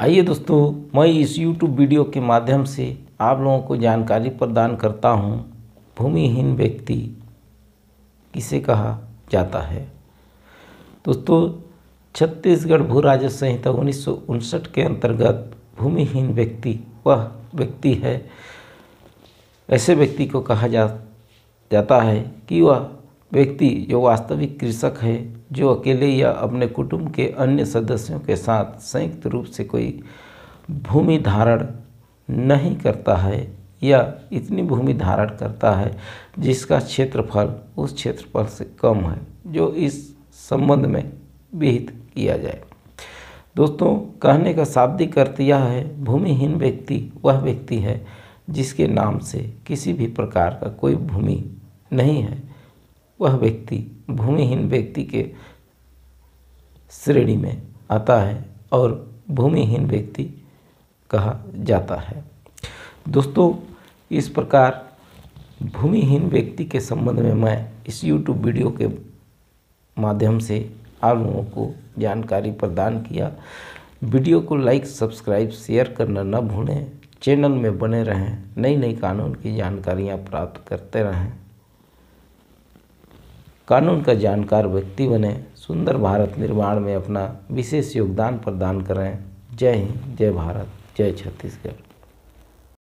आइए दोस्तों, मैं इस YouTube वीडियो के माध्यम से आप लोगों को जानकारी प्रदान करता हूँ। भूमिहीन व्यक्ति किसे कहा जाता है? दोस्तों, छत्तीसगढ़ भू राजस्व संहिता उन्नीस सौ उनसठ के अंतर्गत भूमिहीन व्यक्ति, वह व्यक्ति है। ऐसे व्यक्ति को कहा जा, जाता है कि वह व्यक्ति जो वास्तविक कृषक है जो अकेले या अपने कुटुंब के अन्य सदस्यों के साथ संयुक्त रूप से कोई भूमि धारण नहीं करता है या इतनी भूमि धारण करता है जिसका क्षेत्रफल उस क्षेत्रफल से कम है, जो इस संबंध में विहित किया जाए। दोस्तों, कहने का शाब्दिक अर्थ यह है, भूमिहीन व्यक्ति वह व्यक्ति है जिसके नाम से किसी भी प्रकार का कोई भूमि नहीं है। वह व्यक्ति भूमिहीन व्यक्ति के श्रेणी में आता है और भूमिहीन व्यक्ति कहा जाता है। दोस्तों, इस प्रकार भूमिहीन व्यक्ति के संबंध में मैं इस YouTube वीडियो के माध्यम से आप लोगों को जानकारी प्रदान किया। वीडियो को लाइक, सब्सक्राइब, शेयर करना न भूलें। चैनल में बने रहें। नई नई कानून की जानकारियाँ प्राप्त करते रहें। कानून का जानकार व्यक्ति बने, सुंदर भारत निर्माण में अपना विशेष योगदान प्रदान करें। जय हिंद, जय भारत, जय छत्तीसगढ़।